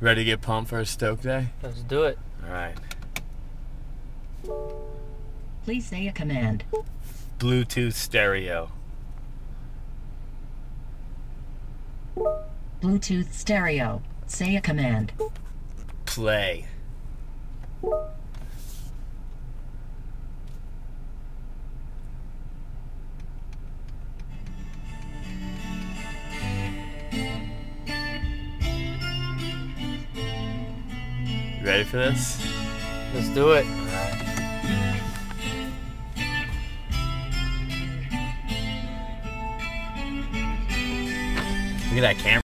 Ready to get pumped for a Stoked Day? Let's do it. All right. Please say a command. Bluetooth stereo. Bluetooth stereo. Say a command. Play. You ready for this? Let's do it. Look at that camera.